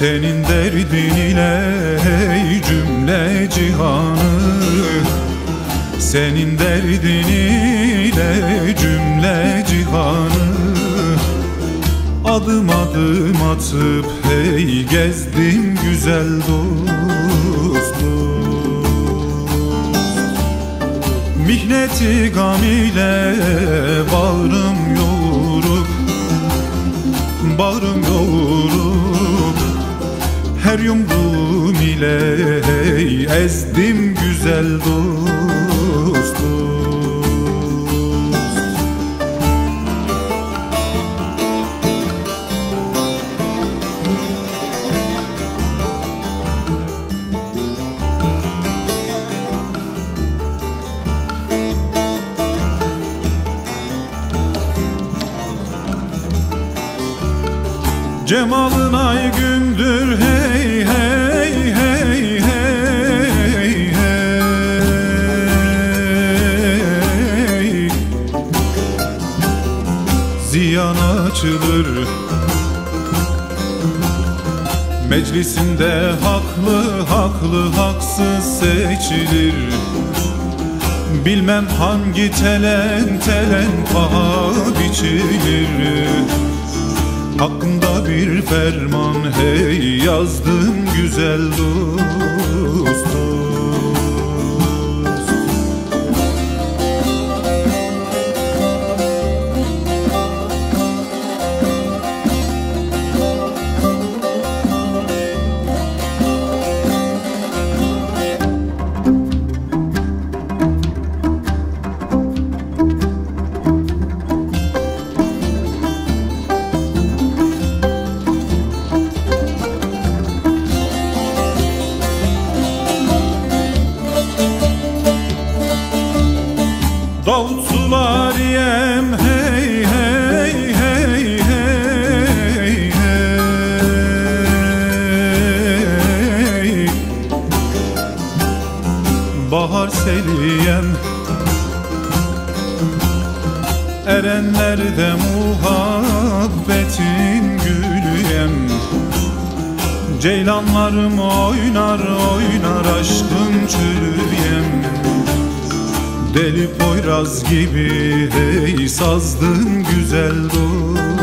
Senin derdin ile hey cümle cihanı. Senin derdin ile cümle cihanı. Adım adım atıp hey gezdim güzel dost Mihneti gam ile bağrım yoğurup Bağrım yoğurup Her yumruğum ile ezdim güzel dostu Cemalın ay gündür Ziyan açılır. Meclisinde haklı haklı haksız seçilir. Bilmem hangi telen telen paha biçilir. Hakkında bir ferman hey yazdım güzel dostum Davut sulariyem hey hey hey hey hey. Bahar seliyem Erenlerde muhabbetin gülüyem. Ceylanlarım oynar oynar aşkın çürüyem Deli Poyraz gibi hey sazdım güzel dost